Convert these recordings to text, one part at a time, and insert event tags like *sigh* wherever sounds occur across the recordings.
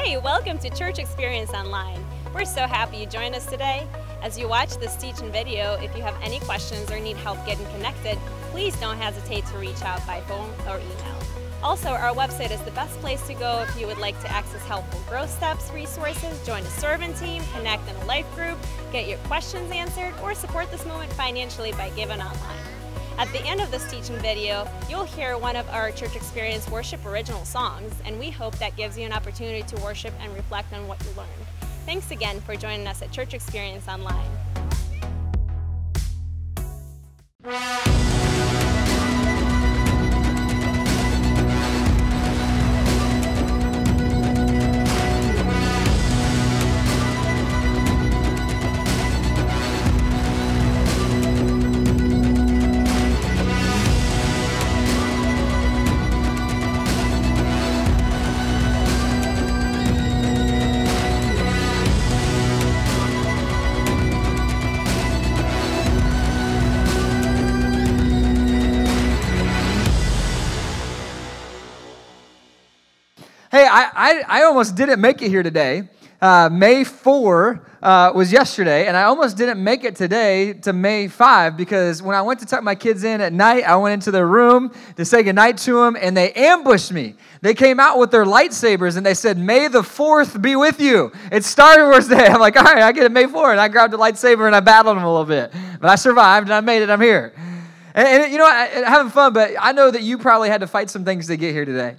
Hey, welcome to Church Experience Online. We're so happy you joined us today. As you watch this teaching video, if you have any questions or need help getting connected, please don't hesitate to reach out by phone or email. Also, our website is the best place to go if you would like to access helpful growth steps, resources, join a servant team, connect in a life group, get your questions answered, or support this moment financially by giving online. At the end of this teaching video, you'll hear one of our Church Experience Worship original songs, and we hope that gives you an opportunity to worship and reflect on what you learned. Thanks again for joining us at Church Experience Online. I, I, I almost didn't make it here today. Uh, May 4 uh, was yesterday, and I almost didn't make it today to May 5 because when I went to tuck my kids in at night, I went into their room to say goodnight to them, and they ambushed me. They came out with their lightsabers and they said, May the 4th be with you. It's Star Wars Day. I'm like, all right, I get it May 4. And I grabbed a lightsaber and I battled them a little bit. But I survived and I made it. I'm here. And, and you know, I, having fun, but I know that you probably had to fight some things to get here today.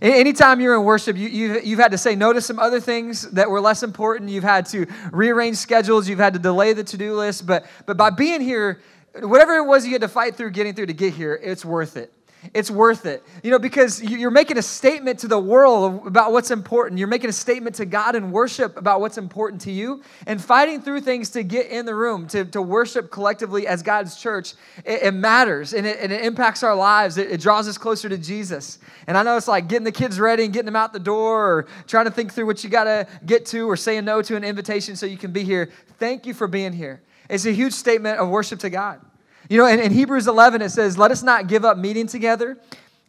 Anytime you're in worship, you, you've, you've had to say no to some other things that were less important. You've had to rearrange schedules. You've had to delay the to do list. But, but by being here, whatever it was you had to fight through getting through to get here, it's worth it. It's worth it. You know, because you're making a statement to the world about what's important. You're making a statement to God in worship about what's important to you. And fighting through things to get in the room, to, to worship collectively as God's church, it, it matters and it, and it, impacts our lives. It, it draws us closer to Jesus. And I know it's like getting the kids ready and getting them out the door or trying to think through what you got to get to or saying no to an invitation so you can be here. Thank you for being here. It's a huge statement of worship to God. You know, in, in Hebrews 11, it says, Let us not give up meeting together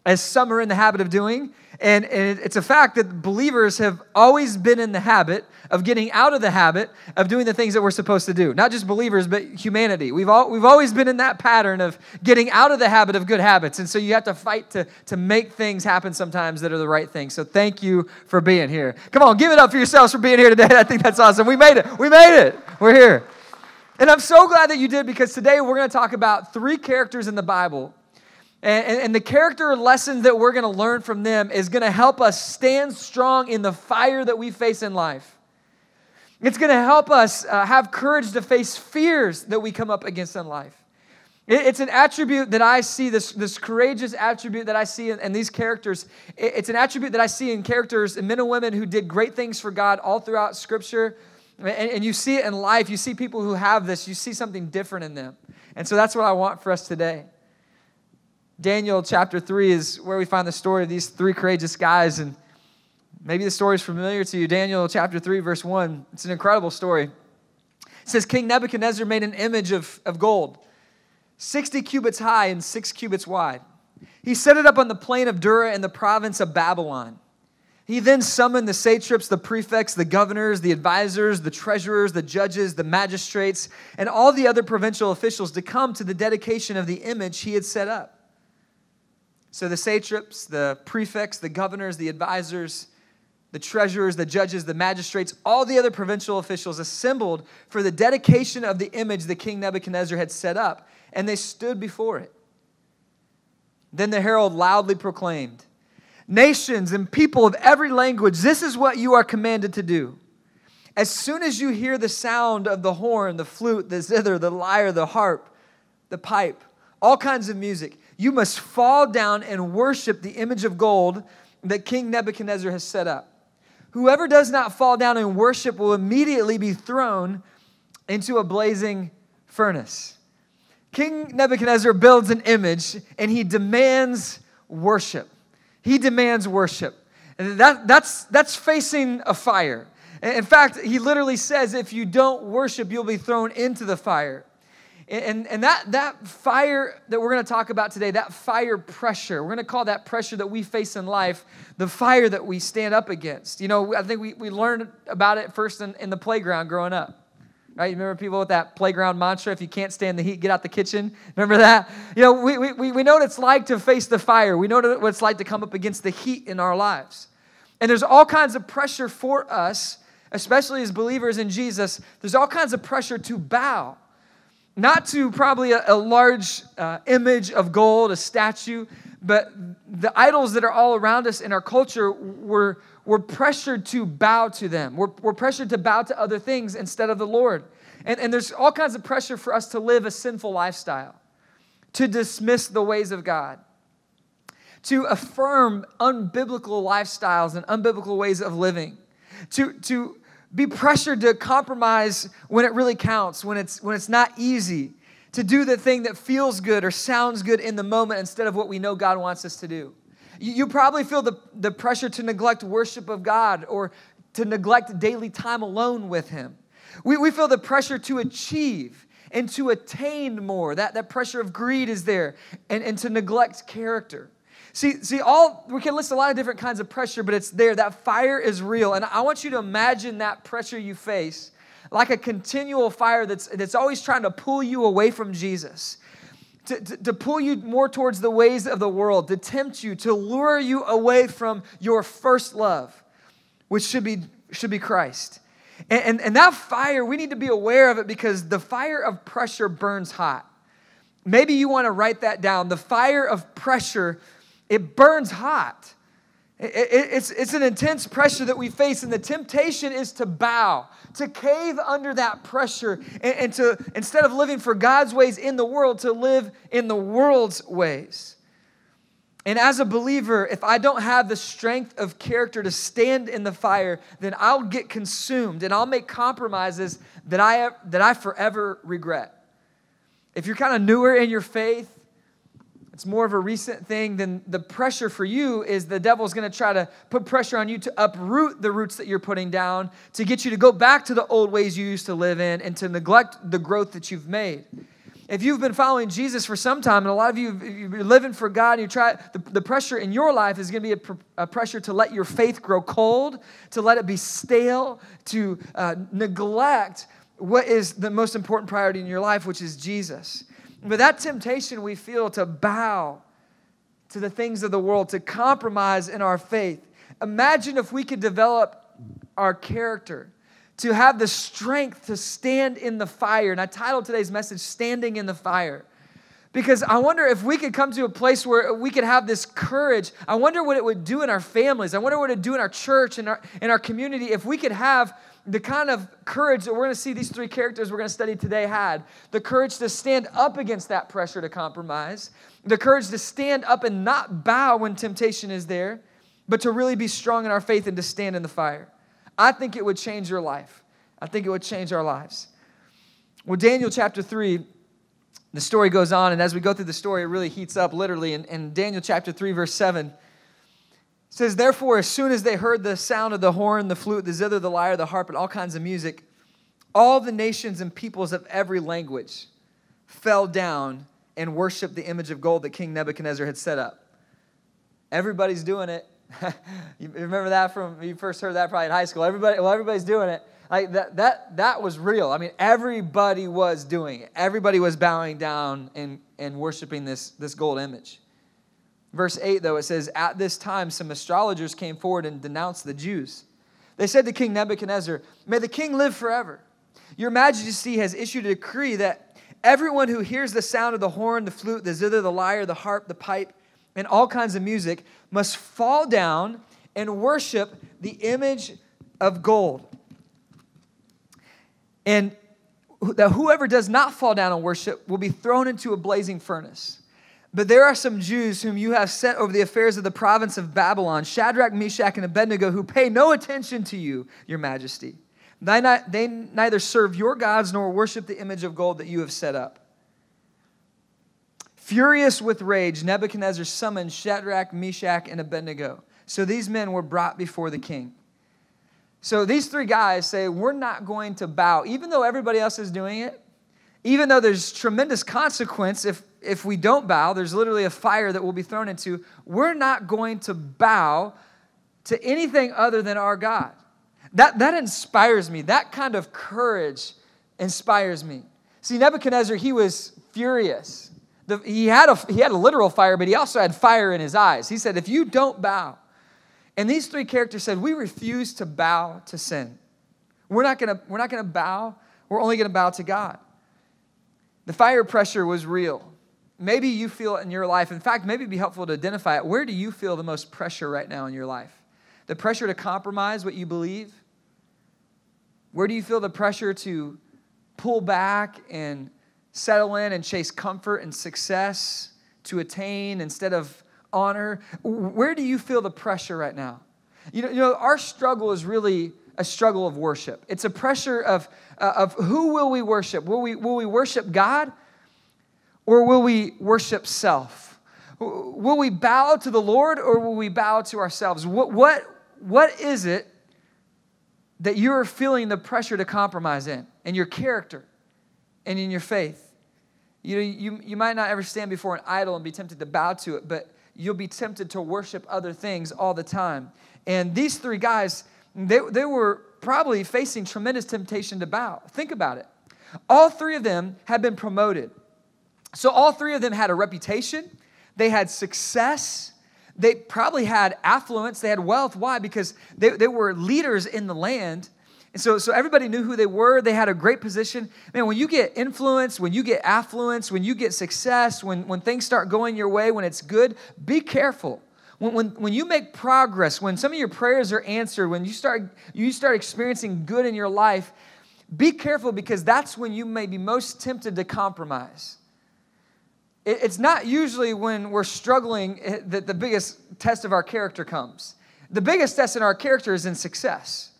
as some are in the habit of doing. And, and it's a fact that believers have always been in the habit of getting out of the habit of doing the things that we're supposed to do. Not just believers, but humanity. We've, all, we've always been in that pattern of getting out of the habit of good habits. And so you have to fight to, to make things happen sometimes that are the right things. So thank you for being here. Come on, give it up for yourselves for being here today. *laughs* I think that's awesome. We made it. We made it. We're here. And I'm so glad that you did because today we're going to talk about three characters in the Bible. And, and, and the character lessons that we're going to learn from them is going to help us stand strong in the fire that we face in life. It's going to help us uh, have courage to face fears that we come up against in life. It, it's an attribute that I see, this, this courageous attribute that I see in, in these characters. It, it's an attribute that I see in characters and men and women who did great things for God all throughout Scripture and, and you see it in life. You see people who have this, you see something different in them. And so that's what I want for us today. Daniel chapter 3 is where we find the story of these three courageous guys. And maybe the story is familiar to you. Daniel chapter 3, verse 1. It's an incredible story. It says King Nebuchadnezzar made an image of, of gold, 60 cubits high and six cubits wide. He set it up on the plain of Dura in the province of Babylon. He then summoned the satraps, the prefects, the governors, the advisors, the treasurers, the judges, the magistrates, and all the other provincial officials to come to the dedication of the image he had set up. So the satraps, the prefects, the governors, the advisors, the treasurers, the judges, the magistrates, all the other provincial officials assembled for the dedication of the image that King Nebuchadnezzar had set up, and they stood before it. Then the herald loudly proclaimed, nations and people of every language, this is what you are commanded to do. As soon as you hear the sound of the horn, the flute, the zither, the lyre, the harp, the pipe, all kinds of music, you must fall down and worship the image of gold that King Nebuchadnezzar has set up. Whoever does not fall down and worship will immediately be thrown into a blazing furnace. King Nebuchadnezzar builds an image and he demands worship. He demands worship. And that, that's, that's facing a fire. In fact, he literally says, if you don't worship, you'll be thrown into the fire. And, and that, that fire that we're going to talk about today, that fire pressure, we're going to call that pressure that we face in life the fire that we stand up against. You know, I think we, we learned about it first in, in the playground growing up. Right? You remember people with that playground mantra, if you can't stand the heat, get out the kitchen? Remember that? You know, we, we, we know what it's like to face the fire. We know what it's like to come up against the heat in our lives. And there's all kinds of pressure for us, especially as believers in Jesus. There's all kinds of pressure to bow not to probably a, a large uh, image of gold, a statue, but the idols that are all around us in our culture, we're, we're pressured to bow to them. We're, we're pressured to bow to other things instead of the Lord. And, and there's all kinds of pressure for us to live a sinful lifestyle, to dismiss the ways of God, to affirm unbiblical lifestyles and unbiblical ways of living, to, to be pressured to compromise when it really counts, when it's, when it's not easy, to do the thing that feels good or sounds good in the moment instead of what we know God wants us to do. You, probably feel the, the pressure to neglect worship of God or to neglect daily time alone with Him. We, we feel the pressure to achieve and to attain more. That, that pressure of greed is there, and, and to neglect character. See, see, all we can list a lot of different kinds of pressure, but it's there. That fire is real. And I want you to imagine that pressure you face like a continual fire that's, that's always trying to pull you away from Jesus. To, to, to, pull you more towards the ways of the world, to tempt you, to lure you away from your first love, which should be, should be Christ. And, and, and that fire, we need to be aware of it because the fire of pressure burns hot. Maybe you want to write that down. The fire of pressure it burns hot. It's, it's an intense pressure that we face, and the temptation is to bow, to cave under that pressure, and, and to, instead of living for God's ways in the world, to live in the world's ways. And as a believer, if I don't have the strength of character to stand in the fire, then I'll get consumed and I'll make compromises that I, that I forever regret. If you're kind of newer in your faith, it's more of a recent thing than the pressure for you is the devil's going to try to put pressure on you to uproot the roots that you're putting down, to get you to go back to the old ways you used to live in, and to neglect the growth that you've made. If you've been following Jesus for some time, and a lot of you, you're living for God, and you try, the, the pressure in your life is going to be a, a, pressure to let your faith grow cold, to let it be stale, to uh, neglect what is the most important priority in your life, which is Jesus. But that temptation we feel to bow to the things of the world, to compromise in our faith. Imagine if we could develop our character, to have the strength to stand in the fire. And I titled today's message, Standing in the Fire. Because I wonder if we could come to a place where we could have this courage. I wonder what it would do in our families. I wonder what it would do in our church and our, in our community if we could have the kind of courage that we're going to see these three characters we're going to study today had the courage to stand up against that pressure to compromise, the courage to stand up and not bow when temptation is there, but to really be strong in our faith and to stand in the fire. I think it would change your life. I think it would change our lives. Well, Daniel chapter 3, the story goes on, and as we go through the story, it really heats up literally. In, in Daniel chapter 3, verse 7, says, Therefore, as soon as they heard the sound of the horn, the flute, the zither, the lyre, the harp, and all kinds of music, all the nations and peoples of every language fell down and worshiped the image of gold that King Nebuchadnezzar had set up. Everybody's doing it. *laughs* you remember that from you first heard that probably in high school. Everybody, well, everybody's doing it. Like that, that, that was real. I mean, everybody was doing it. Everybody was bowing down and, and worshiping this, this gold image. Verse 8, though, it says, At this time, some astrologers came forward and denounced the Jews. They said to King Nebuchadnezzar, May the king live forever. Your majesty has issued a decree that everyone who hears the sound of the horn, the flute, the zither, the lyre, the harp, the pipe, and all kinds of music must fall down and worship the image of gold. And that whoever does not fall down and worship will be thrown into a blazing furnace. But there are some Jews whom you have set over the affairs of the province of Babylon, Shadrach, Meshach, and Abednego, who pay no attention to you, your majesty. They, they neither serve your gods nor worship the image of gold that you have set up. Furious with rage, Nebuchadnezzar summoned Shadrach, Meshach, and Abednego. So these men were brought before the king. So these three guys say, We're not going to bow. Even though everybody else is doing it, even though there's tremendous consequence if, if we don't bow, there's literally a fire that we'll be thrown into, we're not going to bow to anything other than our God. That, that inspires me. That kind of courage inspires me. See, Nebuchadnezzar, he was furious. The, he, had a, he had a literal fire, but he also had fire in his eyes. He said, If you don't bow, and these three characters said, We refuse to bow to sin. We're not gonna, we're not gonna bow, we're only gonna bow to God. The fire pressure was real. Maybe you feel it in your life. In fact, maybe it'd be helpful to identify it. Where do you feel the most pressure right now in your life? The pressure to compromise what you believe? Where do you feel the pressure to pull back and settle in and chase comfort and success to attain instead of honor? Where do you feel the pressure right now? You know, you know our struggle is really a struggle of worship. It's a pressure of, uh, of who will we worship? Will we, will we worship God or will we worship self? Will we bow to the Lord or will we bow to ourselves? What, what, what is it that you're feeling the pressure to compromise in, in your character and in your faith? You, know, you, you might not ever stand before an idol and be tempted to bow to it, but you'll be tempted to worship other things all the time. And these three guys, they, they were probably facing tremendous temptation to bow. Think about it. All three of them had been promoted. So, all three of them had a reputation, they had success, they probably had affluence, they had wealth. Why? Because they, they were leaders in the land. And so, so everybody knew who they were. They had a great position. Man, when you get influence, when you get affluence, when you get success, when, when things start going your way, when it's good, be careful. When, when, when you make progress, when some of your prayers are answered, when you start, you start experiencing good in your life, be careful because that's when you may be most tempted to compromise. It's not usually when we're struggling eh, that the biggest test of our character comes. The biggest test in our character is in success.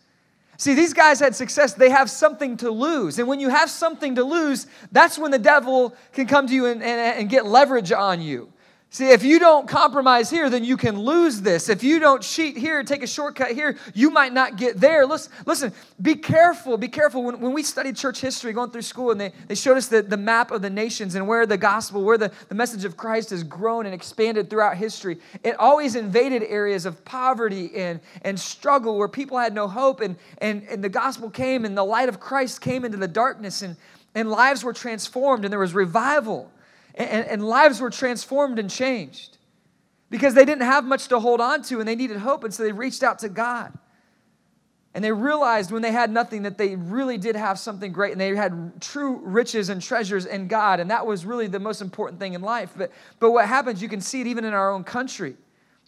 See, these guys had success. They have something to lose. And when you have something to lose, that's when the devil can come to you and, and, and get leverage on you. See, if you don't compromise here, then you can lose this. If you don't cheat here, take a shortcut here, you might not get there. Listen, listen be careful, be careful. When, when we studied church history going through school and they, they showed us the, the map of the nations and where the gospel, where the, the message of Christ has grown and expanded throughout history, it always invaded areas of poverty and, and struggle where people had no hope. And, and, and the gospel came and the light of Christ came into the darkness and, and lives were transformed and there was revival and, and lives were transformed and changed because they didn't have much to hold on to and they needed hope. And so they reached out to God. And they realized when they had nothing that they really did have something great and they had true riches and treasures in God. And that was really the most important thing in life. But, but what happens, you can see it even in our own country.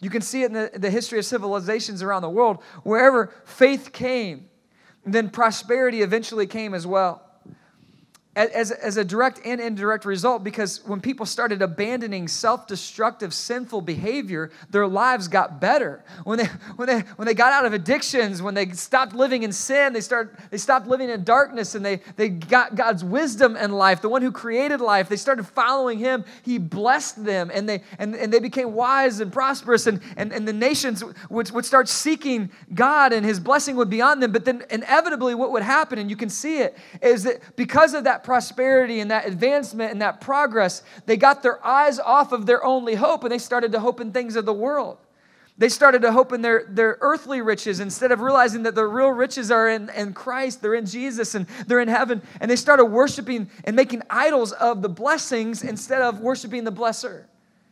You can see it in the, the history of civilizations around the world. Wherever faith came, then prosperity eventually came as well as, as a direct and indirect result because when people started abandoning self-destructive sinful behavior their lives got better. When they when they when they got out of addictions when they stopped living in sin they start they stopped living in darkness and they they got god's wisdom and life the one who created life. They started following him. He blessed them and they and, and they became wise and prosperous and, and and the nations would, would start seeking god and his blessing would be on them. But then inevitably what would happen and you can see it is that because of that prosperity and that advancement and that progress, they got their eyes off of their only hope and they started to hope in things of the world. They started to hope in their, their earthly riches instead of realizing that their real riches are in, in Christ, they're in Jesus, and they're in heaven. And they started worshiping and making idols of the blessings instead of worshiping the blesser.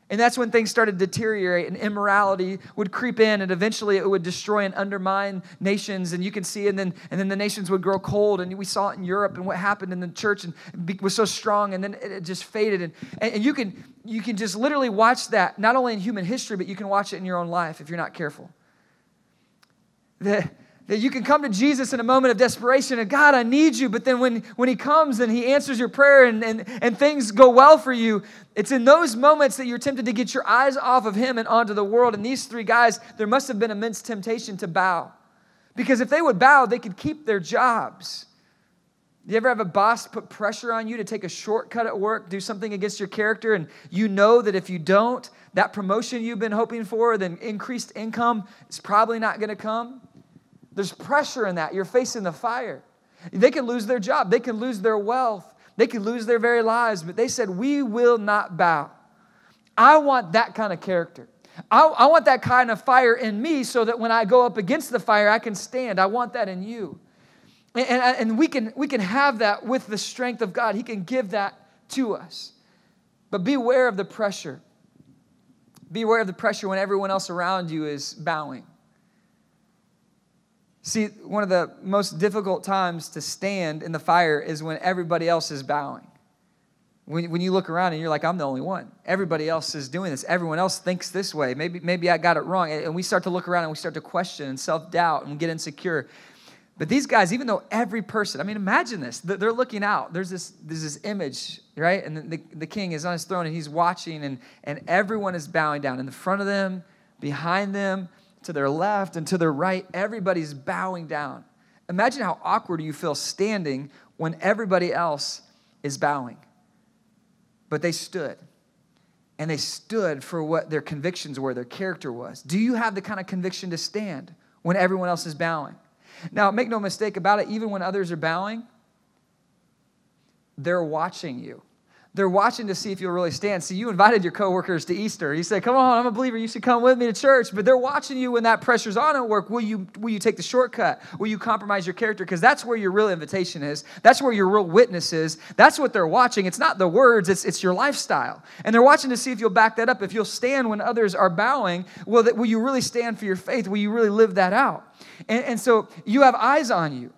And that's when things started to deteriorate and immorality would creep in and eventually it would destroy and undermine nations. And you can see, and then, and then the nations would grow cold. And we saw it in Europe and what happened in the church and was so strong and then it just faded. And, and you, can, you can just literally watch that, not only in human history, but you can watch it in your own life if you're not careful. The, that you can come to Jesus in a moment of desperation and God, I need you. But then when, when He comes and He answers your prayer and, and, and things go well for you, it's in those moments that you're tempted to get your eyes off of Him and onto the world. And these three guys, there must have been immense temptation to bow. Because if they would bow, they could keep their jobs. Do you ever have a boss put pressure on you to take a shortcut at work, do something against your character, and you know that if you don't, that promotion you've been hoping for, then increased income is probably not going to come? There's pressure in that. You're facing the fire. They can lose their job, they can lose their wealth. They could lose their very lives, but they said, We will not bow. I want that kind of character. I, I, want that kind of fire in me so that when I go up against the fire, I can stand. I want that in you. And, and, and we, can, we can have that with the strength of God. He can give that to us. But beware of the pressure. Beware of the pressure when everyone else around you is bowing. See, one of the most difficult times to stand in the fire is when everybody else is bowing. When, when you look around and you're like, I'm the only one. Everybody else is doing this. Everyone else thinks this way. Maybe, maybe I got it wrong. And we start to look around and we start to question and self doubt and get insecure. But these guys, even though every person, I mean, imagine this. They're looking out. There's this, there's this image, right? And the, the king is on his throne and he's watching, and, and everyone is bowing down. In the front of them, behind them, to their left, and to their right, everybody's bowing down. Imagine how awkward you feel standing when everybody else is bowing. But they stood. And they stood for what their convictions were, their character was. Do you have the kind of conviction to stand when everyone else is bowing? Now, make no mistake about it, even when others are bowing, they're watching you. They're watching to see if you'll really stand. See, you invited your coworkers to Easter. You said, "Come on, I'm a believer. You should come with me to church." But they're watching you when that pressure's on at work. Will you will you take the shortcut? Will you compromise your character? Because that's where your real invitation is. That's where your real witness is. That's what they're watching. It's not the words. It's it's your lifestyle. And they're watching to see if you'll back that up. If you'll stand when others are bowing. Will that will you really stand for your faith? Will you really live that out? And, and so you have eyes on you.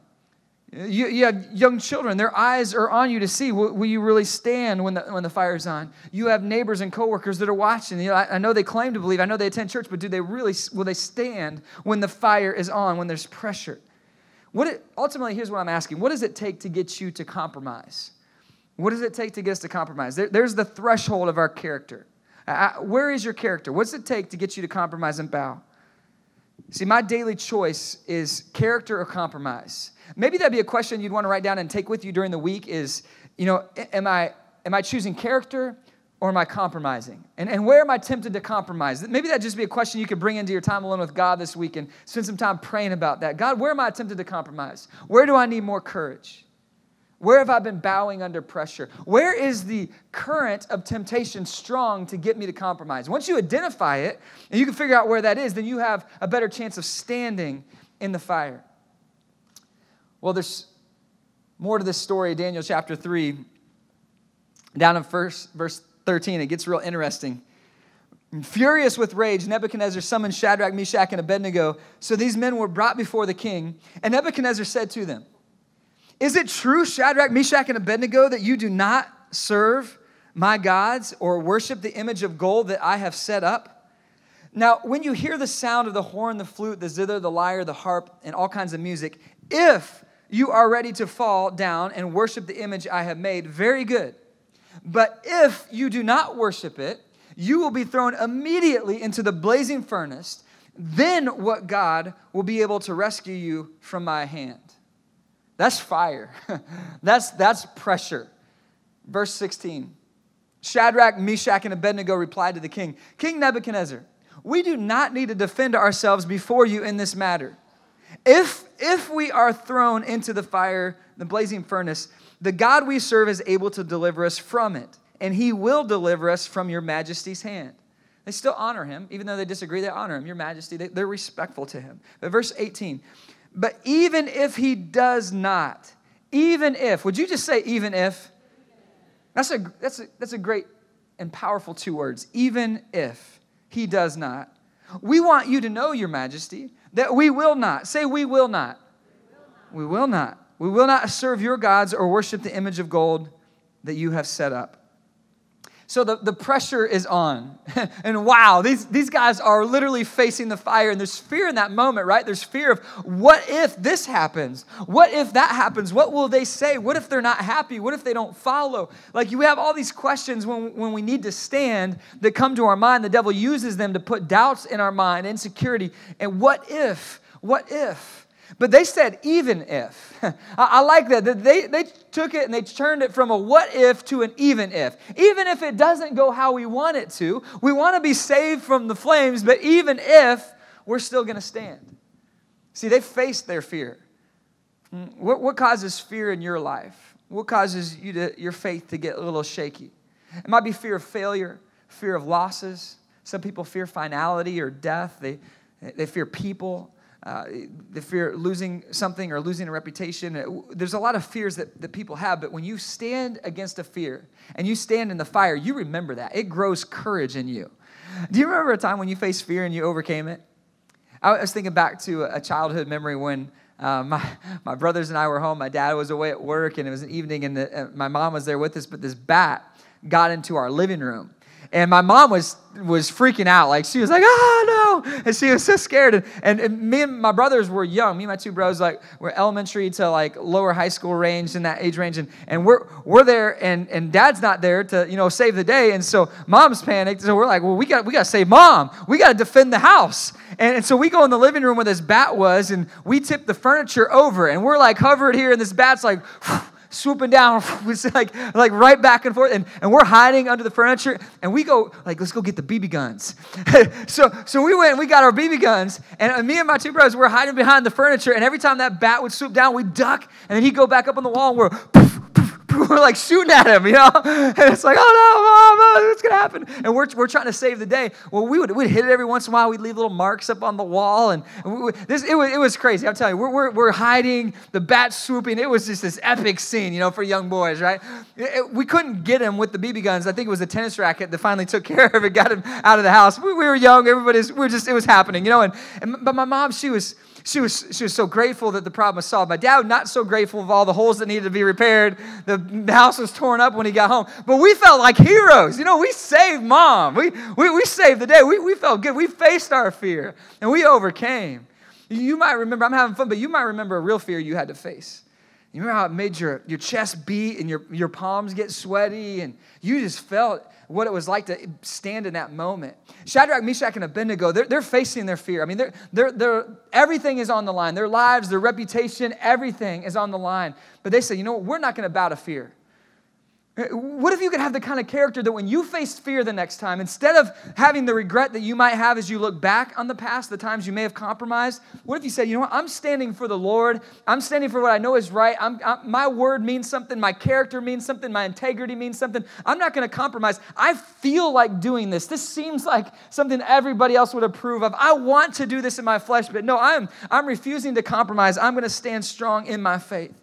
You, you, have young children, their eyes are on you to see will, will, you really stand when the, when the fire's on? You have neighbors and coworkers that are watching. You know, I, I, know they claim to believe, I know they attend church, but do they really, will they stand when the fire is on, when there's pressure? What it, ultimately, here's what I'm asking What does it take to get you to compromise? What does it take to get us to compromise? There, there's the threshold of our character. Uh, where is your character? What's it take to get you to compromise and bow? See, my daily choice is character or compromise. Maybe that'd be a question you'd want to write down and take with you during the week is, you know, am I, am I choosing character or am I compromising? And, and where am I tempted to compromise? Maybe that'd just be a question you could bring into your time alone with God this week and spend some time praying about that. God, where am I tempted to compromise? Where do I need more courage? Where have I been bowing under pressure? Where is the current of temptation strong to get me to compromise? Once you identify it and you can figure out where that is, then you have a better chance of standing in the fire. Well, there's more to this story, Daniel chapter 3. Down in first, verse 13, it gets real interesting. Furious with rage, Nebuchadnezzar summoned Shadrach, Meshach, and Abednego. So these men were brought before the king, and Nebuchadnezzar said to them, is it true, Shadrach, Meshach, and Abednego, that you do not serve my gods or worship the image of gold that I have set up? Now, when you hear the sound of the horn, the flute, the zither, the lyre, the harp, and all kinds of music, if you are ready to fall down and worship the image I have made, very good. But if you do not worship it, you will be thrown immediately into the blazing furnace. Then what God will be able to rescue you from my hand? That's fire. *laughs* that's, that's pressure. Verse 16 Shadrach, Meshach, and Abednego replied to the king King Nebuchadnezzar, we do not need to defend ourselves before you in this matter. If, if we are thrown into the fire, the blazing furnace, the God we serve is able to deliver us from it, and he will deliver us from your majesty's hand. They still honor him, even though they disagree, they honor him, your majesty. They, are respectful to him. But verse 18 but even if he does not, even if, would you just say even if? That's a, that's a, that's a great and powerful two words. Even if he does not. We want you to know, Your Majesty, that we will not. Say, we will not. We will not. We will not serve your gods or worship the image of gold that you have set up. So the, the pressure is on. *laughs* and wow, these, these guys are literally facing the fire. And there's fear in that moment, right? There's fear of what if this happens? What if that happens? What will they say? What if they're not happy? What if they don't follow? Like you have all these questions when, when we need to stand that come to our mind. The devil uses them to put doubts in our mind, insecurity. And what if? What if? But they said, even if. *laughs* I, like that. They, they took it and they turned it from a what if to an even if. Even if it doesn't go how we want it to, we want to be saved from the flames, but even if, we're still going to stand. See, they faced their fear. Hmm, what, what causes fear in your life? What causes you to, your faith to get a little shaky? It might be fear of failure, fear of losses. Some people fear finality or death. They, they fear people. Uh, they fear losing something or losing a reputation. There's a lot of fears that, that people have, but when you stand against a fear and you stand in the fire, you remember that. It grows courage in you. Do you remember a time when you faced fear and you overcame it? I was thinking back to a childhood memory when uh, my, my brothers and I were home. My dad was away at work, and it was an evening, and the, uh, my mom was there with us, but this bat got into our living room. And my mom was was freaking out. Like she was like, oh no. And she was so scared. And, and, and, me and my brothers were young. Me and my two bros like were elementary to like lower high school range in that age range. And, and we're we're there and, and dad's not there to, you know, save the day. And so mom's panicked. So we're like, well, we got we gotta save mom. We gotta defend the house. And, and so we go in the living room where this bat was and we tip the furniture over and we're like hovered here and this bat's like swooping down, *laughs* it's like, like right back and forth. And, and we're hiding under the furniture. And we go, like, let's go get the BB guns. *laughs* so, so we went and we got our BB guns. And uh, me and my two brothers were hiding behind the furniture. And every time that bat would swoop down, we'd duck. And then he'd go back up on the wall and we're, we're like shooting at him, you know? *laughs* And it's like, oh no, mom, what's gonna happen? And we're, we're trying to save the day. Well, we would we'd hit it every once in a while. We'd leave little marks up on the wall. And we, this, it, was, it was crazy. I'm telling you, we're, we're, we're hiding, the bat swooping. It was just this epic scene, you know, for young boys, right? It, it, we couldn't get him with the BB guns. I think it was a tennis racket that finally took *laughs* care of it, got him out of the house. We, we were young, everybody's, we were just, it was happening, you know? And, and but my mom, she was, she was, she was so grateful that the problem was solved. My dad, not so grateful of all the holes that needed to be repaired. The, the house was torn up when he got home. But we felt like heroes. You know, we saved mom. We, we, we saved the day. We, we felt good. We faced our fear and we overcame. You might remember, I'm having fun, but you might remember a real fear you had to face. You remember how it made your, your chest beat and your, your palms get sweaty and you just felt what it was like to stand in that moment. Shadrach, Meshach, and Abednego, they're, they're facing their fear. I mean, they're, they're, they're, everything is on the line. Their lives, their reputation, everything is on the line. But they say, you know what? We're not going to bow to fear. Uh, what if you could have the kind of character that when you face fear the next time, instead of having the regret that you might have as you look back on the past, the times you may have compromised, what if you said, you know what, I'm standing for the Lord. I'm standing for what I know is right. I'm, I'm, my word means something. My character means something. My integrity means something. I'm not going to compromise. I feel like doing this. This seems like something everybody else would approve of. I want to do this in my flesh, but no, I'm, I'm refusing to compromise. I'm going to stand strong in my faith.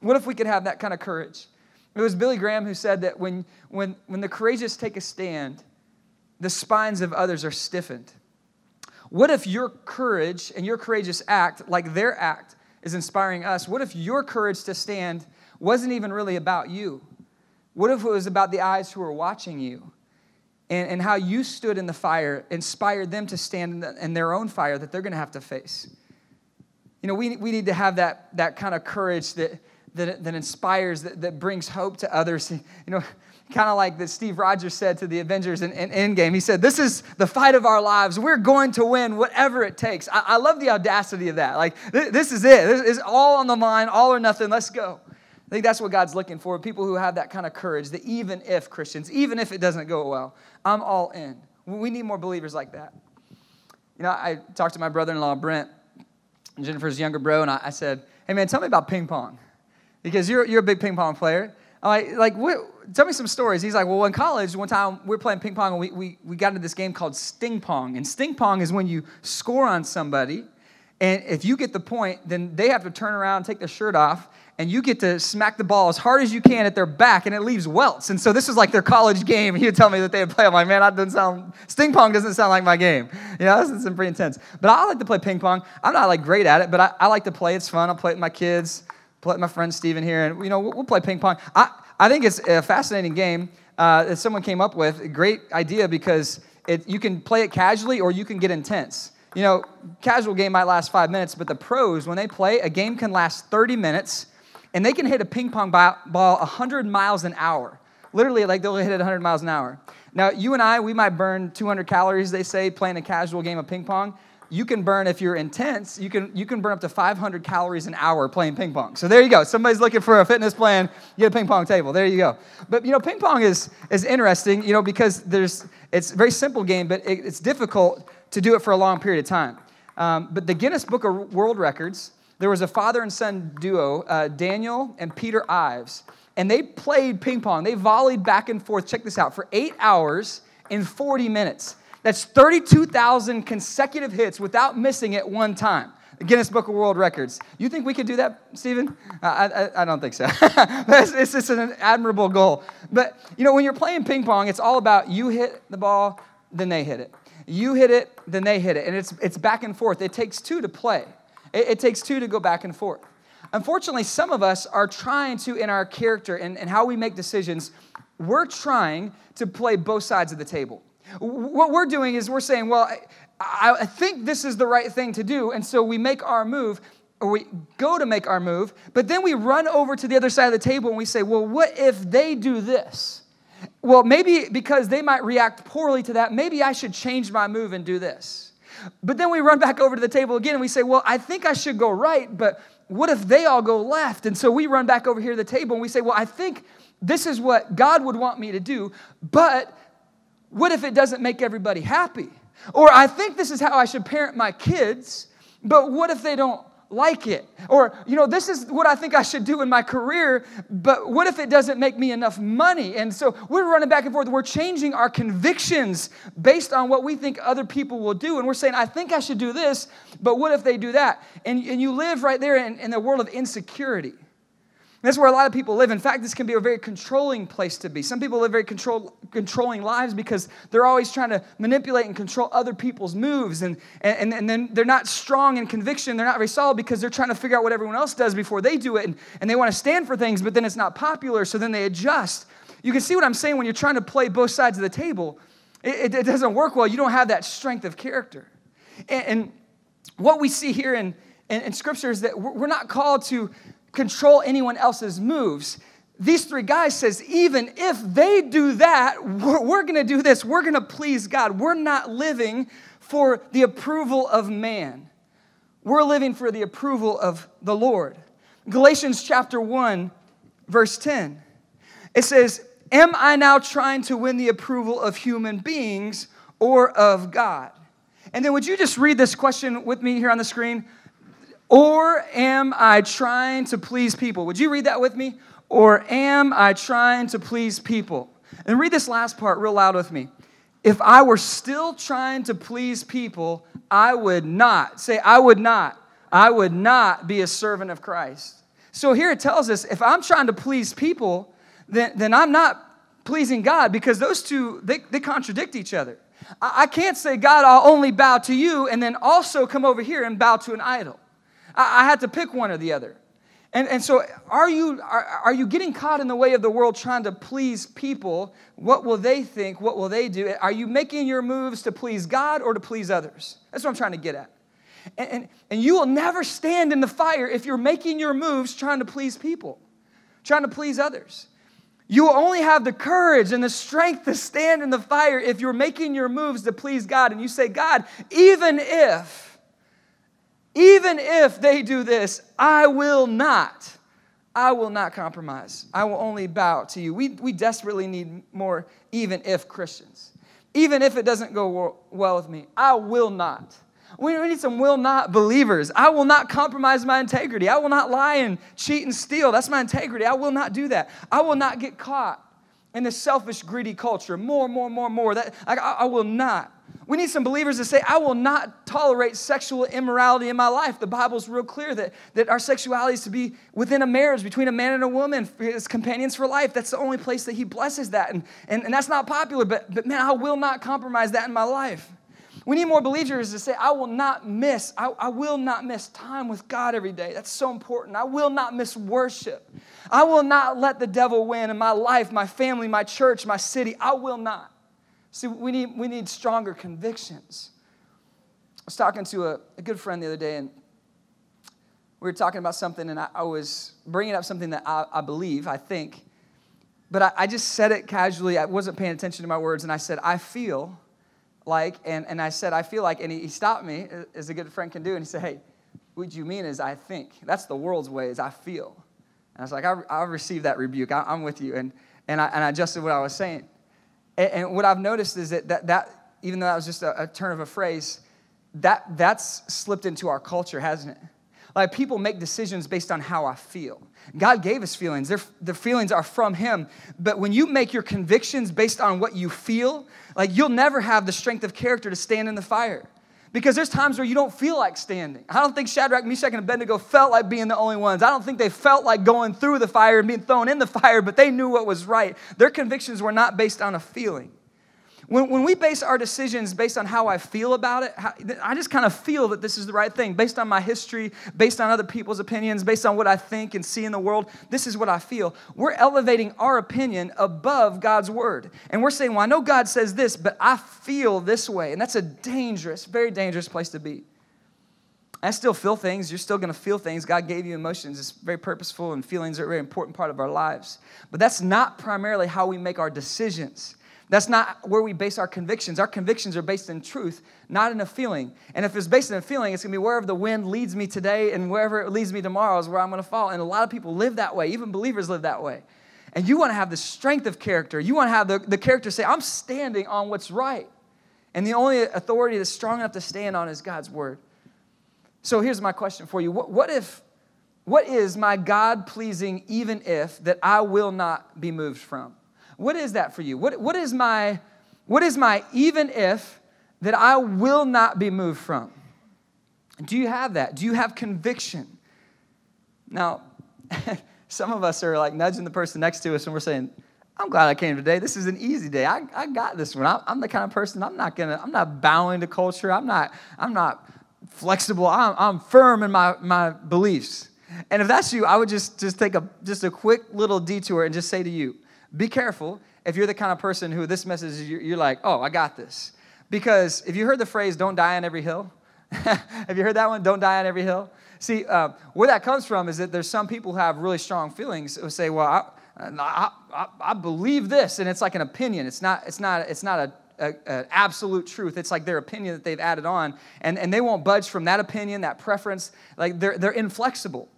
What if we could have that kind of courage? It was Billy Graham who said that when, when, when the courageous take a stand, the spines of others are stiffened. What if your courage and your courageous act, like their act, is inspiring us? What if your courage to stand wasn't even really about you? What if it was about the eyes who were watching you? And, and how you stood in the fire inspired them to stand in, the, in their own fire that they're going to have to face. You know, we, we need to have that, that kind of courage that, that, that inspires, that, that brings hope to others. *laughs* You know, kind of like that Steve Rogers said to the Avengers in, in Endgame. He said, This is the fight of our lives. We're going to win whatever it takes. I, I love the audacity of that. Like, th- this is it. This is all on the line, all or nothing. Let's go. I think that's what God's looking for people who have that kind of courage that even if Christians, even if it doesn't go well, I'm all in. We need more believers like that. You know, I talked to my brother in law, Brent, Jennifer's younger bro, and I, I said, Hey man, tell me about ping pong because you're, you're a big ping pong player. I'm like, like what, tell me some stories. He's like, well, in college, one time we were playing ping pong and we, we, we got into this game called sting pong. And sting pong is when you score on somebody, and if you get the point, then they have to turn around, take their shirt off, and you get to smack the ball as hard as you can at their back, and it leaves welts. And so this is like their college game. *laughs* He would tell me that they would play. I'm like, man, that doesn't sound, sting pong doesn't sound like my game. You know, this is pretty intense. But I like to play ping pong. I'm not like great at it, but I, I like to play. It's fun. I'll play it with my kids play my friend Steven here, and you know we'll, we'll play ping pong. I, I think it's a fascinating game uh, that someone came up with. Great idea because it, you can play it casually or you can get intense. You know, casual game might last five minutes, but the pros, when they play, a game can last 30 minutes, and they can hit a ping pong ball 100 miles an hour. Literally, like they'll hit it 100 miles an hour. Now, you and I, we might burn 200 calories, they say, playing a casual game of ping pong you can burn if you're intense you can you can burn up to 500 calories an hour playing ping pong. So there you go. Somebody's looking for a fitness plan get a ping pong table. There you go. But you know ping pong is is interesting you know because there's it's a very simple game but it, it's difficult to do it for a long period of time. Um, but the guinness book of world records there was a father and son duo uh, daniel and peter ives and they played ping pong. They volleyed back and forth, check this out, for eight hours and 40 minutes. That's 32,000 consecutive hits without missing it one time. Guinness Book of World Records. You think we could do that, Stephen? I, I, I don't think so. *laughs* it's, it's just an admirable goal. But, you know, when you're playing ping pong, it's all about you hit the ball, then they hit it. You hit it, then they hit it. And it's, it's back and forth. It takes two to play, it, it takes two to go back and forth. Unfortunately, some of us are trying to, in our character and, and how we make decisions, we're trying to play both sides of the table. What we're doing is we're saying, well, I, I think this is the right thing to do. And so we make our move, or we go to make our move, but then we run over to the other side of the table and we say, well, what if they do this? Well, maybe because they might react poorly to that, maybe I should change my move and do this. But then we run back over to the table again and we say, well, I think I should go right, but what if they all go left? And so we run back over here to the table and we say, well, I think this is what God would want me to do, but what if it doesn't make everybody happy? Or I think this is how I should parent my kids, but what if they don't like it? Or, you know, this is what I think I should do in my career, but what if it doesn't make me enough money? And so we're running back and forth. We're changing our convictions based on what we think other people will do. And we're saying, I think I should do this, but what if they do that? And, and you live right there in, in the world of insecurity. That's where a lot of people live. In fact, this can be a very controlling place to be. Some people live very control, controlling lives because they're always trying to manipulate and control other people's moves. And, and, and then they're not strong in conviction. They're not very solid because they're trying to figure out what everyone else does before they do it. And, and they want to stand for things, but then it's not popular, so then they adjust. You can see what I'm saying when you're trying to play both sides of the table. It, it, it doesn't work well. You don't have that strength of character. And, and what we see here in, in, in Scripture is that we're not called to control anyone else's moves. These three guys says, even if they do that, we're, we're going to do this. We're going to please God. We're not living for the approval of man. We're living for the approval of the Lord. Galatians chapter 1, verse 10. It says, Am I now trying to win the approval of human beings or of God? And then would you just read this question with me here on the screen? Or am I trying to please people? Would you read that with me? Or am I trying to please people? And read this last part real loud with me. If I were still trying to please people, I would not, say, I would not, I would not be a servant of Christ. So here it tells us if I'm trying to please people, then, then I'm not pleasing God because those two, they, they contradict each other. I, I can't say, God, I'll only bow to you, and then also come over here and bow to an idol. I, I had to pick one or the other. And, and so, are you, are, are you getting caught in the way of the world trying to please people? What will they think? What will they do? Are you making your moves to please God or to please others? That's what I'm trying to get at. And, and, and you will never stand in the fire if you're making your moves trying to please people, trying to please others. You will only have the courage and the strength to stand in the fire if you're making your moves to please God. And you say, God, even if even if they do this, I will not. I will not compromise. I will only bow to you. We, we desperately need more even if Christians. Even if it doesn't go well with me, I will not. We need some will not believers. I will not compromise my integrity. I will not lie and cheat and steal. That's my integrity. I will not do that. I will not get caught in this selfish, greedy culture. More, more, more, more. That I, I will not. We need some believers to say, I will not tolerate sexual immorality in my life. The Bible's real clear that, that our sexuality is to be within a marriage between a man and a woman as companions for life. That's the only place that He blesses that. And, and, and that's not popular, but, but man, I will not compromise that in my life. We need more believers to say, I will not miss, I, I will not miss time with God every day. That's so important. I will not miss worship. I will not let the devil win in my life, my family, my church, my city. I will not. See, we need, we need stronger convictions. I was talking to a, a good friend the other day, and we were talking about something, and I, I was bringing up something that I, I believe, I think, but I, I, just said it casually. I wasn't paying attention to my words, and I said, I feel like, and, and I said, I feel like, and he, he stopped me, as a good friend can do, and he said, Hey, what you mean is I think. That's the world's way, is I feel. And I was like, I, I received that rebuke. I, am with you. And, and, I, and I adjusted what I was saying. And, and what I've noticed is that, that, that even though that was just a, a turn of a phrase, that, that's slipped into our culture, hasn't it? Like people make decisions based on how I feel. God gave us feelings. The feelings are from Him. But when you make your convictions based on what you feel, like you'll never have the strength of character to stand in the fire. Because there's times where you don't feel like standing. I don't think Shadrach, Meshach, and Abednego felt like being the only ones. I don't think they felt like going through the fire and being thrown in the fire, but they knew what was right. Their convictions were not based on a feeling. When, when we base our decisions based on how I feel about it, how, I just kind of feel that this is the right thing. Based on my history, based on other people's opinions, based on what I think and see in the world, this is what I feel. We're elevating our opinion above God's word. And we're saying, well, I know God says this, but I feel this way. And that's a dangerous, very dangerous place to be. I still feel things. You're still going to feel things. God gave you emotions. It's very purposeful, and feelings are a very important part of our lives. But that's not primarily how we make our decisions. That's not where we base our convictions. Our convictions are based in truth, not in a feeling. And if it's based in a feeling, it's going to be wherever the wind leads me today and wherever it leads me tomorrow is where I'm going to fall. And a lot of people live that way, even believers live that way. And you want to have the strength of character. You want to have the, the character say, I'm standing on what's right. And the only authority that's strong enough to stand on is God's word. So here's my question for you. What, what if, what is my God pleasing even if that I will not be moved from? What is that for you? What, what, is my, what is my even if that I will not be moved from? Do you have that? Do you have conviction? Now, *laughs* some of us are like nudging the person next to us and we're saying, I'm glad I came today. This is an easy day. I, I got this one. I, am the kind of person, I'm not gonna, I'm not bowing to culture. I'm not, I'm not flexible. I'm, I'm firm in my, my beliefs. And if that's you, I would just, just take a, just a quick little detour and just say to you, be careful if you're the kind of person who this message, you're like, oh, I got this. Because if you heard the phrase, don't die on every hill, *laughs* have you heard that one? Don't die on every hill? See, uh, where that comes from is that there's some people who have really strong feelings who say, well, I, I, I, I believe this, and it's like an opinion. It's not, it's not, it's not a, a, a, absolute truth. It's like their opinion that they've added on, and, and they won't budge from that opinion, that preference. Like they're, they're inflexible.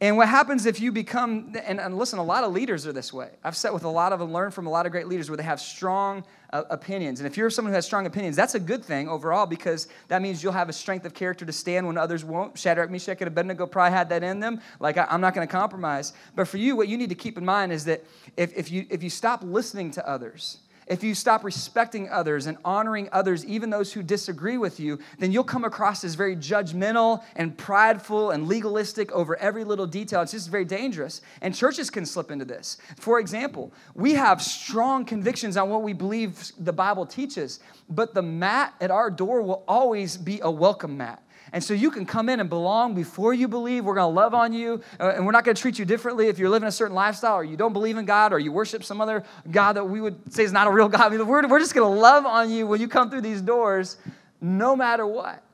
And what happens if you become, and, and, listen, a lot of leaders are this way. I've sat with a lot of them, learned from a lot of great leaders where they have strong uh, opinions. And if you're someone who has strong opinions, that's a good thing overall because that means you'll have a strength of character to stand when others won't. Shadrach, Meshach, and Abednego probably had that in them. Like, I, am not going to compromise. But for you, what you need to keep in mind is that if, if, you, if you stop listening to others, if you stop respecting others and honoring others, even those who disagree with you, then you'll come across as very judgmental and prideful and legalistic over every little detail. It's just very dangerous. And churches can slip into this. For example, we have strong convictions on what we believe the Bible teaches, but the mat at our door will always be a welcome mat. And so you can come in and belong before you believe. We're going to love on you, uh, and we're not going to treat you differently if you're living a certain lifestyle or you don't believe in God or you worship some other God that we would say is not a real God. *laughs* We're, we're just going to love on you when you come through these doors, no matter what.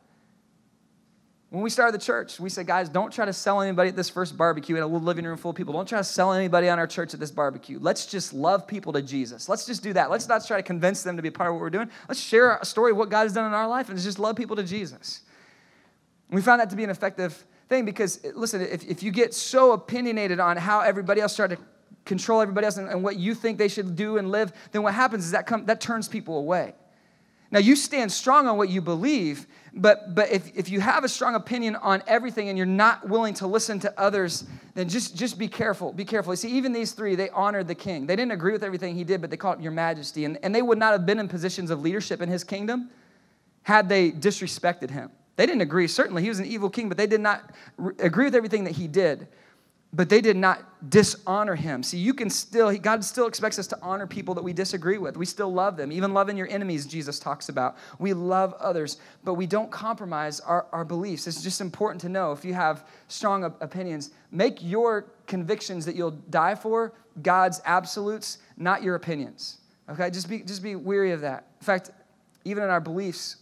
When we started the church, we said, guys, don't try to sell anybody at this first barbecue in a little living room full of people. Don't try to sell anybody on our church at this barbecue. Let's just love people to Jesus. Let's just do that. Let's not try to convince them to be part of what we're doing. Let's share a story of what God has done in our life and just love people to Jesus. We found that to be an effective thing because, listen, if, if you get so opinionated on how everybody else started to control everybody else and, and, what you think they should do and live, then what happens is that, come, that turns people away. Now, you stand strong on what you believe, but, but if, if you have a strong opinion on everything and you're not willing to listen to others, then just, just be careful. Be careful. You see, even these three, they honored the king. They didn't agree with everything he did, but they called him your majesty. And, and they would not have been in positions of leadership in his kingdom had they disrespected him. They didn't agree. Certainly, he was an evil king, but they did not re- agree with everything that he did. But they did not dishonor him. See, you can still, God still expects us to honor people that we disagree with. We still love them. Even loving your enemies, Jesus talks about. We love others, but we don't compromise our, our beliefs. It's just important to know if you have strong opinions, make your convictions that you'll die for God's absolutes, not your opinions. Okay? Just be, just be weary of that. In fact, even in our beliefs,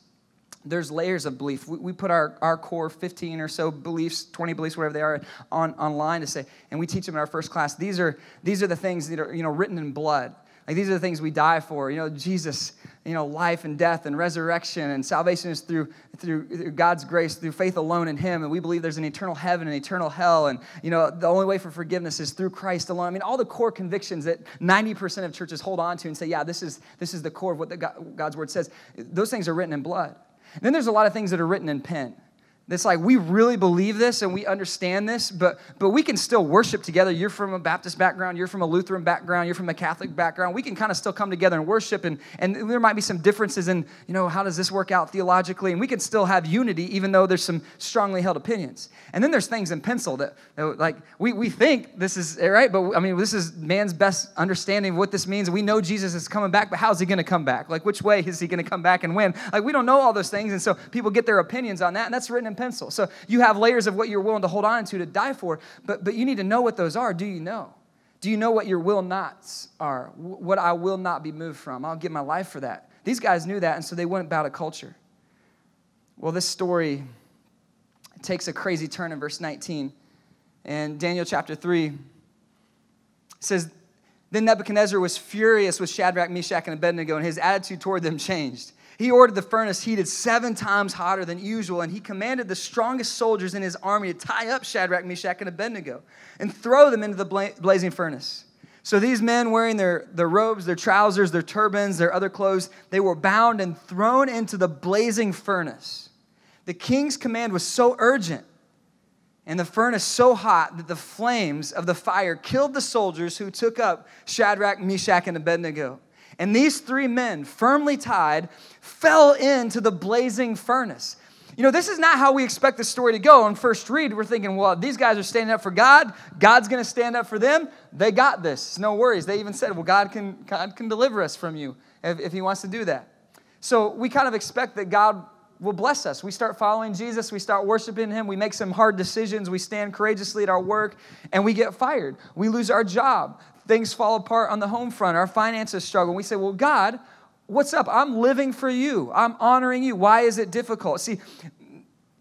there's layers of belief. We, we, put our, our core 15 or so beliefs, 20 beliefs, whatever they are, on online to say, and we teach them in our first class. These are these are the things that are you know written in blood. Like these are the things we die for. You know, Jesus, you know, life and death and resurrection and salvation is through, through, God's grace, through faith alone in Him. And we believe there's an eternal heaven and eternal hell. And, you know, the only way for forgiveness is through Christ alone. I mean, all the core convictions that 90% of churches hold on to and say, yeah, this is, this is the core of what the God, God's word says. Those things are written in blood. Then there's a lot of things that are written in pen. It's like we really believe this and we understand this, but but we can still worship together. You're from a Baptist background, you're from a Lutheran background, you're from a Catholic background. We can kind of still come together and worship, and, and there might be some differences in, you know, how does this work out theologically? And we can still have unity, even though there's some strongly held opinions. And then there's things in pencil that, that like we, we think this is right, but I mean, this is man's best understanding of what this means. We know Jesus is coming back, but how's he gonna come back? Like which way is he gonna come back and when? Like we don't know all those things, and so people get their opinions on that, and that's written in pencil. So you have layers of what you're willing to hold on to to die for, but, but you need to know what those are. Do you know? Do you know what your will nots are? What I will not be moved from? I'll give my life for that. These guys knew that, and so they went about a culture. Well, this story takes a crazy turn in verse 19. And Daniel chapter 3 says, Then Nebuchadnezzar was furious with Shadrach, Meshach, and Abednego, and his attitude toward them changed. He ordered the furnace heated seven times hotter than usual, and he commanded the strongest soldiers in his army to tie up Shadrach, Meshach, and Abednego and throw them into the blazing furnace. So these men, wearing their, their robes, their trousers, their turbans, their other clothes, they were bound and thrown into the blazing furnace. The king's command was so urgent and the furnace so hot that the flames of the fire killed the soldiers who took up Shadrach, Meshach, and Abednego. And these three men, firmly tied, fell into the blazing furnace. You know, this is not how we expect the story to go. On first read, we're thinking, well, these guys are standing up for God. God's going to stand up for them. They got this. No worries. They even said, well, God can, God can deliver us from you if, if He wants to do that. So we kind of expect that God will bless us. We start following Jesus, we start worshiping Him, we make some hard decisions, we stand courageously at our work, and we get fired. We lose our job things fall apart on the home front, our finances struggle. We say, Well, God, what's up? I'm living for you, I'm honoring you. Why is it difficult? See,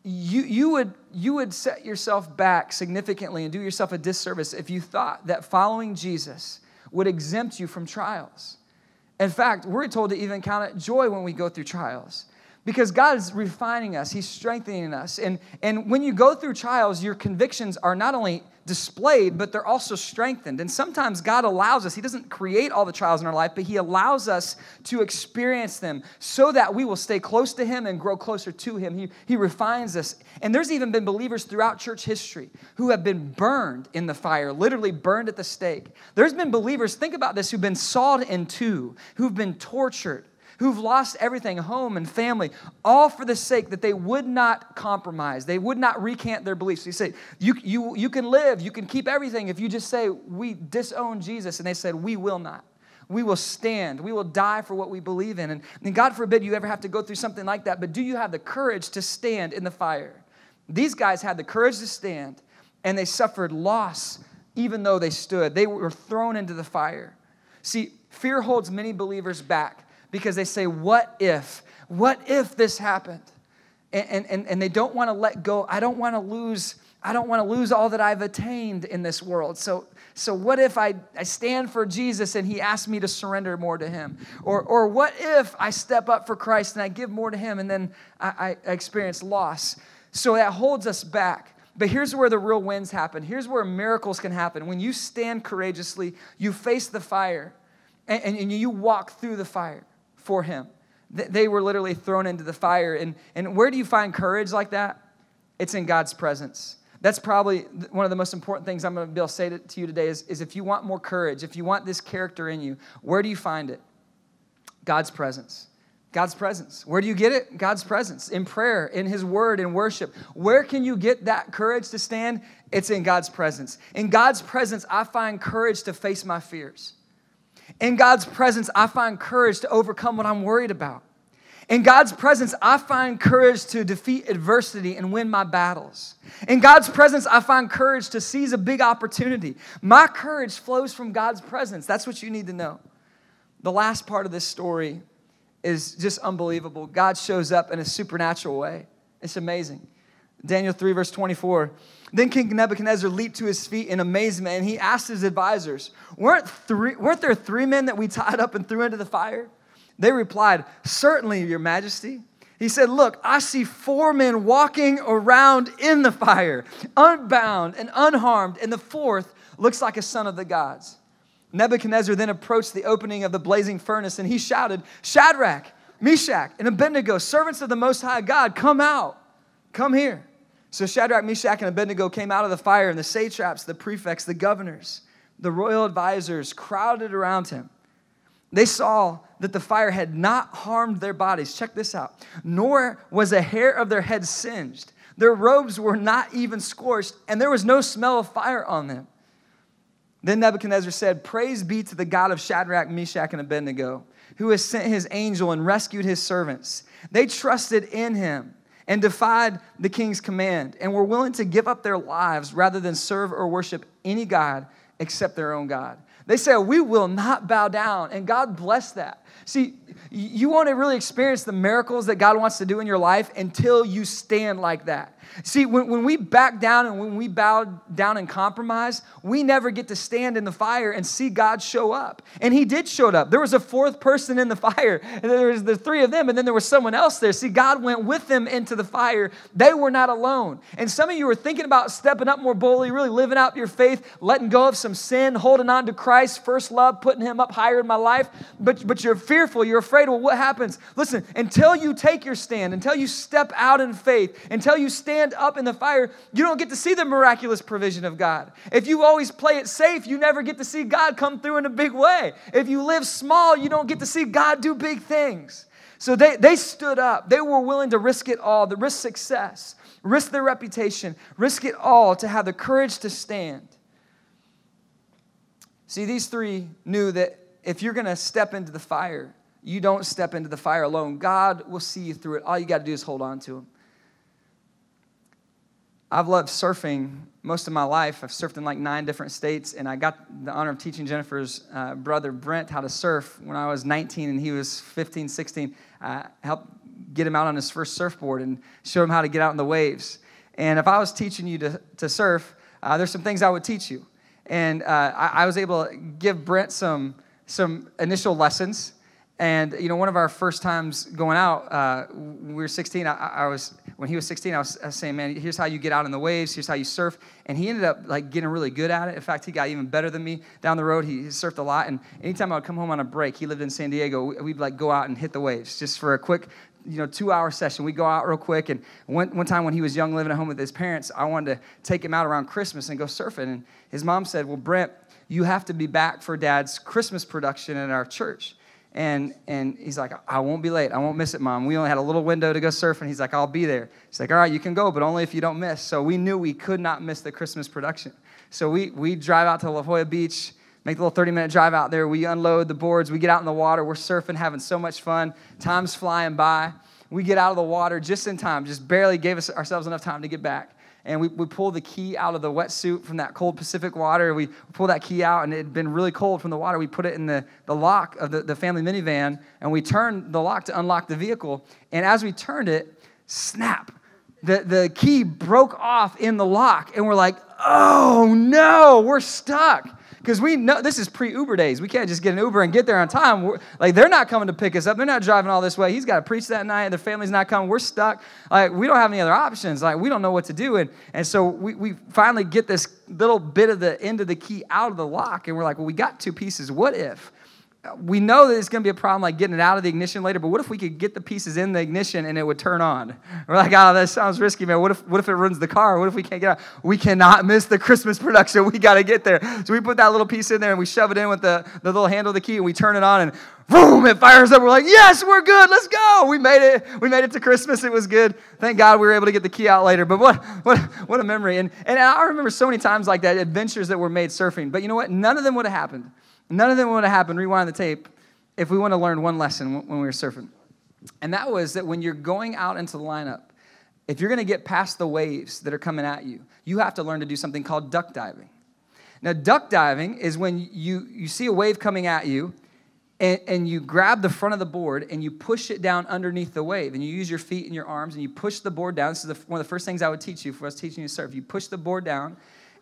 you, you, would, you would set yourself back significantly and do yourself a disservice if you thought that following Jesus would exempt you from trials. In fact, we're told to even count it joy when we go through trials because God is refining us, He's strengthening us. And, and when you go through trials, your convictions are not only displayed, but they're also strengthened. And sometimes God allows us, He doesn't create all the trials in our life, but He allows us to experience them so that we will stay close to Him and grow closer to Him. He, he refines us. And there's even been believers throughout church history who have been burned in the fire, literally burned at the stake. There's been believers, think about this, who've been sawed in two, who've been tortured who've lost everything home and family all for the sake that they would not compromise. They would not recant their beliefs. You say you, you, you can live. You can keep everything if you just say we disown jesus. And they said we will not. We will stand. We will die for what we believe in. And, and god forbid you ever have to go through something like that but do you have the courage to stand in the fire? These guys had the courage to stand and they suffered loss even though they stood. They were thrown into the fire. See fear holds many believers back because they say, What if? What if this happened? And, and, and they don't want to let go. I don't want to lose. I don't want to lose all that I've attained in this world. So, so what if I, I stand for Jesus and he asks me to surrender more to him? Or, or what if I step up for Christ and I give more to him and then I, I experience loss? So that holds us back. But here's where the real wins happen. Here's where miracles can happen. When you stand courageously, you face the fire and, and, and you walk through the fire for him. They were literally thrown into the fire. And, and where do you find courage like that? It's in God's presence. That's probably one of the most important things I'm going to be able to say to, you today is, is if you want more courage, if you want this character in you, where do you find it? God's presence. God's presence. Where do you get it? God's presence. In prayer, in His Word, in worship. Where can you get that courage to stand? It's in God's presence. In God's presence, I find courage to face my fears. In God's presence, I find courage to overcome what I'm worried about. In God's presence, I find courage to defeat adversity and win my battles. In God's presence, I find courage to seize a big opportunity. My courage flows from God's presence. That's what you need to know. The last part of this story is just unbelievable. God shows up in a supernatural way. It's amazing. Daniel 3, verse 24. Then King Nebuchadnezzar leaped to his feet in amazement and he asked his advisors, weren't, three, weren't there three men that we tied up and threw into the fire? They replied, Certainly, Your Majesty. He said, Look, I see four men walking around in the fire, unbound and unharmed, and the fourth looks like a son of the gods. Nebuchadnezzar then approached the opening of the blazing furnace and he shouted, Shadrach, Meshach, and Abednego, servants of the Most High God, come out, come here. So Shadrach, Meshach, and Abednego came out of the fire, and the satraps, the prefects, the governors, the royal advisors crowded around him. They saw that the fire had not harmed their bodies. Check this out. Nor was a hair of their head singed. Their robes were not even scorched, and there was no smell of fire on them. Then Nebuchadnezzar said, Praise be to the God of Shadrach, Meshach, and Abednego, who has sent his angel and rescued his servants. They trusted in him and defied the king's command and were willing to give up their lives rather than serve or worship any God except their own God. They said, We will not bow down. And God bless that. See, you want to really experience the miracles that God wants to do in your life until you stand like that. See, when, when we back down and when we bow down and compromise, we never get to stand in the fire and see God show up. And He did show up. There was a fourth person in the *laughs* fire, and there was the three of them, and then there was someone else there. See, God went with them into the fire. They were not alone. And some of you are thinking about stepping up more boldly, really living out your faith, letting go of some sin, holding on to Christ, first love, putting Him up higher in my life. But, but you're fearful, you're afraid. Well, what happens? Listen, until you take your stand, until you step out in faith, until you stand stand up in the fire, you don't get to see the miraculous provision of God. If you always play it safe, you never get to see God come through in a big way. If you live small, you don't get to see God do big things. So they, they stood up. They were willing to risk it all, to risk success, risk their reputation, risk it all to have the courage to stand. See, these three knew that if you're going to step into the fire, you don't step into the fire alone. God will see you through it. All you got to do is hold on to Him. I've loved surfing most of my life. I've surfed in like nine different states, and I got the honor of teaching Jennifer's uh, brother Brent how to surf when I was 19 and he was 15, 16. I helped get him out on his first surfboard and show him how to get out in the waves. And if I was teaching you to, to surf, uh, there's some things I would teach you. And uh, I, I was able to give Brent some, some initial lessons and you know, one of our first times going out, uh, we were 16. I, I, was when he was 16. I was, I was, saying, "Man, here's how you get out in the waves. Here's how you surf." And he ended up like getting really good at it. In fact, he got even better than me down the road. He, he surfed a lot. And anytime I would come home on a break, he lived in San Diego. We'd like go out and hit the waves just for a quick, you know, two-hour session. We go out real quick. And one one time when he was young, living at home with his parents, I wanted to take him out around Christmas and go surfing. And his mom said, "Well, Brent, you have to be back for Dad's Christmas production at our church." And, and he's like, I won't be late. I won't miss it, mom. We only had a little window to go surfing. He's like, I'll be there. He's like, all right, you can go, but only if you don't miss. So we knew we could not miss the Christmas production. So we, we drive out to La Jolla Beach, make the little 30 minute drive out there. We unload the boards. We get out in the water. We're surfing, having so much fun. Time's flying by. We get out of the water just in time, just barely gave us ourselves enough time to get back and we, we pull the key out of the wetsuit from that cold Pacific water. We pull that key out, and it had been really cold from the water. We put it in the, the lock of the, the family minivan, and we turned the lock to unlock the vehicle. And as we turned it, snap, the, the key broke off in the lock, and we're like, oh no, we're stuck because we know this is pre Uber days. We can't just get an Uber and get there on time. We're, like they're not coming to pick us up. They're not driving all this way. He's got to preach that night. Their family's not coming. We're stuck. Like we don't have any other options. Like we don't know what to do. And and so we we finally get this little bit of the end of the key out of the lock, and we're like, well, we got two pieces. What if? We know that it's going to be a problem like getting it out of the ignition later, but what if we could get the pieces in the ignition and it would turn on? We're like, oh, that sounds risky, man. What if, what if it runs the car? What if we can't get out? We cannot miss the Christmas production. We got to get there. So we put that little piece in there and we shove it in with the, the little handle of the key and we turn it on and boom, it fires up. We're like, yes, we're good. Let's go. We made it. We made it to Christmas. It was good. Thank God we were able to get the key out later. But what, what, what a memory. And, and I remember so many times like that, adventures that were made surfing. But you know what? None of them would have happened. None of them would have happened. Rewind the tape if we want to learn one lesson when we were surfing. And that was that when you're going out into the lineup, if you're going to get past the waves that are coming at you, you have to learn to do something called duck diving. Now, duck diving is when you, you see a wave coming at you and, and you grab the front of the board and you push it down underneath the wave and you use your feet and your arms and you push the board down. This is the, one of the first things I would teach you I was teaching you to surf. You push the board down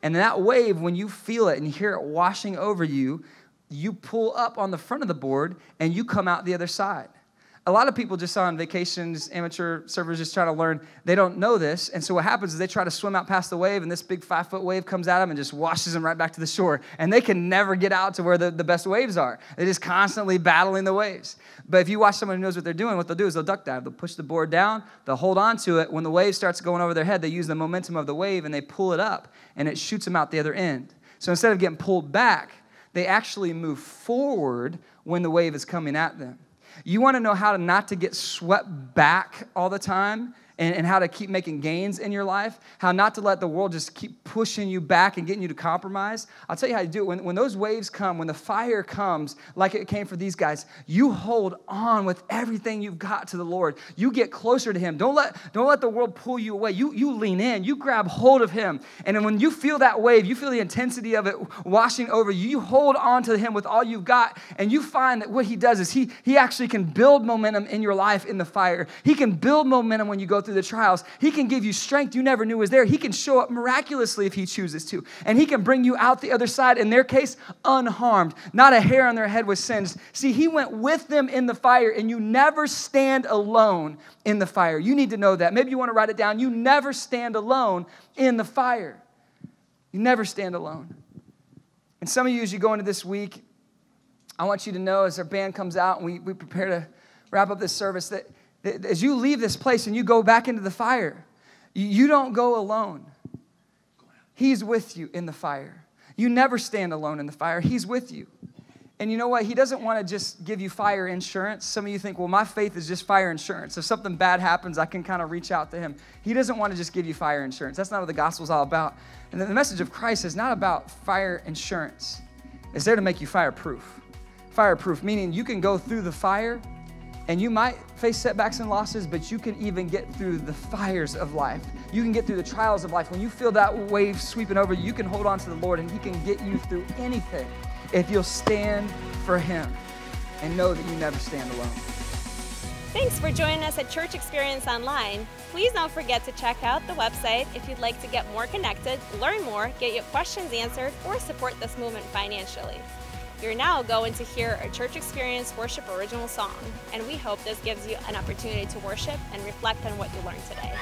and that wave, when you feel it and hear it washing over you, you pull up on the front of the board and you come out the other side. a lot of people just on vacations, amateur surfers just trying to learn, they don't know this. And so what happens is they try to swim out past the wave, and this big five foot wave comes at them and just washes them right back to the shore. And they can never get out to where the, the best waves are. They're just constantly battling the waves. But if you watch someone who knows what they're doing, what they'll do is they'll duck dive. They'll push the board down, they'll hold on to it. When the wave starts going over their head, they use the momentum of the wave and they pull it up, and it shoots them out the other end. So instead of getting pulled back, they actually move forward when the wave is coming at them. You want to know how to not to get swept back all the time? And, and how to keep making gains in your life, how not to let the world just keep pushing you back and getting you to compromise. I'll tell you how to do it. When, when those waves come, when the fire comes, like it came for these guys, you hold on with everything you've got to the Lord. You get closer to Him. Don't let, don't let the world pull you away. You, you lean in, you grab hold of Him. And when you feel that wave, you feel the intensity of it washing over you, you hold on to Him with all you've got, and you find that what He does is He, he actually can build momentum in your life in the fire. He can build momentum when you go through the trials. He can give you strength you never knew was there. He can show up miraculously if He chooses to. And He can bring you out the other side, in their case, unharmed. Not a hair on their head was singed. See, He went with them in the fire, and you never stand alone in the fire. You need to know that. Maybe you want to write it down. You never stand alone in the fire. You never stand alone. And some of you, as you go into this week, I want you to know as our band comes out and we, we prepare to wrap up this service that as you leave this place and you go back into the fire, you don't go alone. He's with you in the fire. You never stand alone in the fire, He's with you. And you know what? He doesn't want to just give you fire insurance. Some of you think, well, my faith is just fire insurance. If something bad happens, I can kind of reach out to him. He doesn't want to just give you fire insurance. That's not what the gospel's all about. And the message of Christ is not about fire insurance, it's there to make you fireproof. Fireproof, meaning you can go through the fire and you might face setbacks and losses, but you can even get through the fires of life. You can get through the trials of life. When you feel that wave sweeping over you, you can hold on to the Lord and He can get you through anything if you'll stand for Him and know that you never stand alone. Thanks for joining us at Church Experience Online. Please don't forget to check out the website if you'd like to get more connected, learn more, get your questions answered, or support this movement financially. You're now going to hear a Church Experience Worship original song, and we hope this gives you an opportunity to worship and reflect on what you learned today.